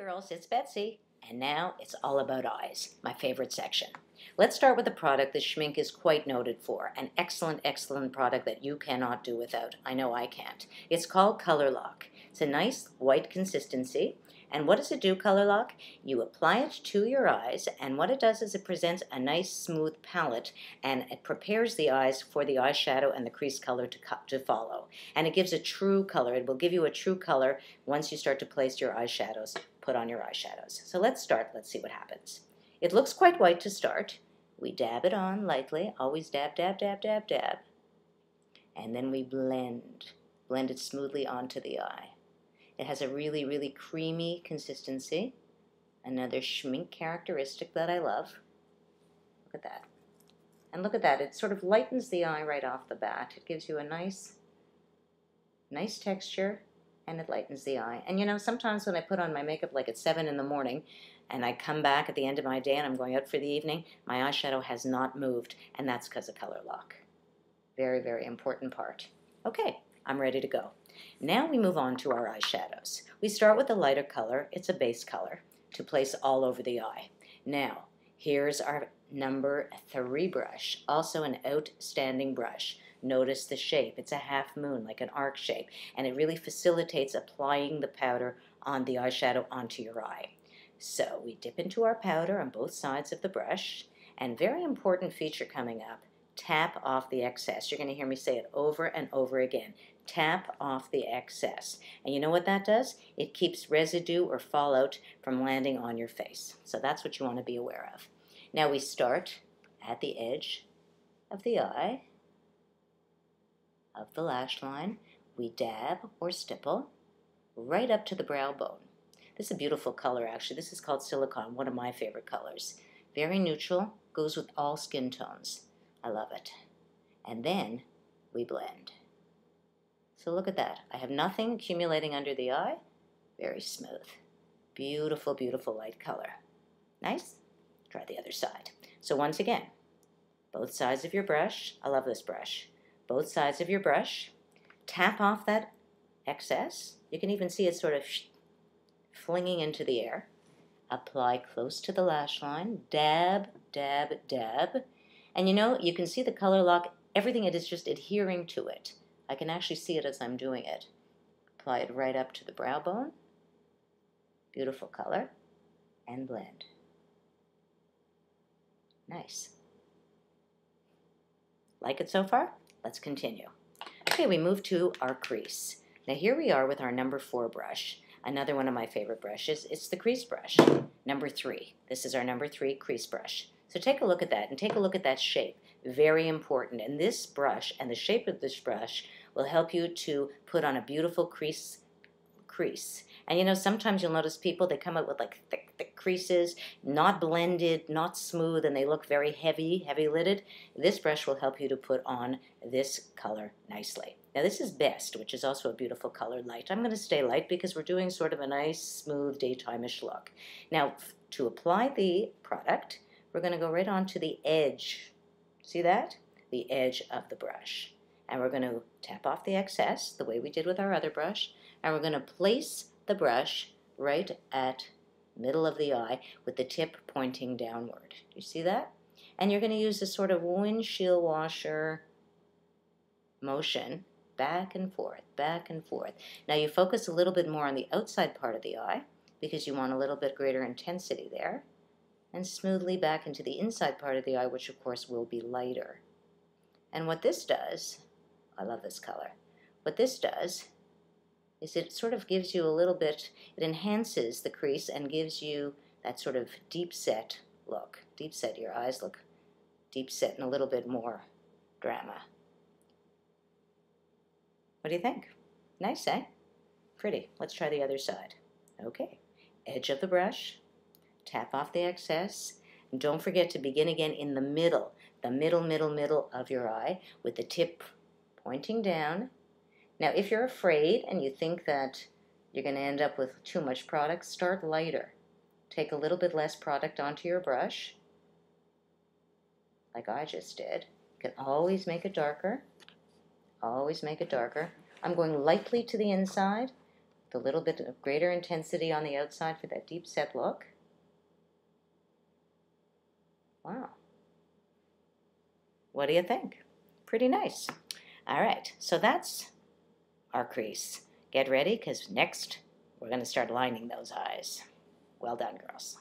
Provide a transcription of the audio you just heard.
girls, it's Betsy. And now it's all about eyes, my favorite section. Let's start with a product that Shmink is quite noted for, an excellent, excellent product that you cannot do without. I know I can't. It's called Color Lock. It's a nice white consistency. And what does it do, Color Lock? You apply it to your eyes, and what it does is it presents a nice smooth palette, and it prepares the eyes for the eyeshadow and the crease color to, to follow. And it gives a true color. It will give you a true color once you start to place your eyeshadows, put on your eyeshadows. So let's start. Let's see what happens. It looks quite white to start. We dab it on lightly. Always dab, dab, dab, dab, dab. And then we blend. Blend it smoothly onto the eye. It has a really, really creamy consistency. Another shmink characteristic that I love. Look at that. And look at that, it sort of lightens the eye right off the bat. It gives you a nice, nice texture and it lightens the eye. And you know, sometimes when I put on my makeup like at 7 in the morning and I come back at the end of my day and I'm going out for the evening, my eyeshadow has not moved and that's because of color lock. Very, very important part. Okay, I'm ready to go. Now we move on to our eyeshadows. We start with a lighter color, it's a base color, to place all over the eye. Now, here's our number three brush, also an outstanding brush. Notice the shape, it's a half moon, like an arc shape, and it really facilitates applying the powder on the eyeshadow onto your eye. So we dip into our powder on both sides of the brush, and very important feature coming up, tap off the excess. You're going to hear me say it over and over again. Tap off the excess. And you know what that does? It keeps residue or fallout from landing on your face. So that's what you want to be aware of. Now we start at the edge of the eye, of the lash line. We dab or stipple right up to the brow bone. This is a beautiful color actually. This is called silicone, one of my favorite colors. Very neutral, goes with all skin tones. I love it. And then we blend. So look at that. I have nothing accumulating under the eye. Very smooth. Beautiful, beautiful light color. Nice? Try the other side. So once again, both sides of your brush. I love this brush. Both sides of your brush. Tap off that excess. You can even see it sort of flinging into the air. Apply close to the lash line. Dab, dab, dab. And you know, you can see the color lock, everything it is just adhering to it. I can actually see it as I'm doing it. Apply it right up to the brow bone. Beautiful color. And blend. Nice. Like it so far? Let's continue. Okay, we move to our crease. Now here we are with our number four brush. Another one of my favorite brushes. It's the crease brush. Number three. This is our number three crease brush. So take a look at that and take a look at that shape. Very important. And this brush and the shape of this brush will help you to put on a beautiful crease crease. And you know, sometimes you'll notice people, they come out with like thick, thick creases, not blended, not smooth, and they look very heavy, heavy lidded. This brush will help you to put on this color nicely. Now this is Best, which is also a beautiful color light. I'm going to stay light because we're doing sort of a nice, smooth, daytime-ish look. Now, to apply the product, we're going to go right on to the edge. See that? The edge of the brush. And we're going to tap off the excess the way we did with our other brush. And we're going to place the brush right at middle of the eye with the tip pointing downward. Do you see that? And you're going to use a sort of windshield washer motion back and forth, back and forth. Now you focus a little bit more on the outside part of the eye because you want a little bit greater intensity there and smoothly back into the inside part of the eye, which of course will be lighter. And what this does, I love this color, what this does is it sort of gives you a little bit, it enhances the crease and gives you that sort of deep set look. Deep set, your eyes look deep set and a little bit more drama. What do you think? Nice, eh? Pretty. Let's try the other side. Okay. Edge of the brush, Tap off the excess. And don't forget to begin again in the middle, the middle, middle, middle of your eye with the tip pointing down. Now, if you're afraid and you think that you're going to end up with too much product, start lighter. Take a little bit less product onto your brush, like I just did. You can always make it darker. Always make it darker. I'm going lightly to the inside, with a little bit of greater intensity on the outside for that deep set look. Wow. What do you think? Pretty nice. All right, so that's our crease. Get ready because next we're going to start lining those eyes. Well done, girls.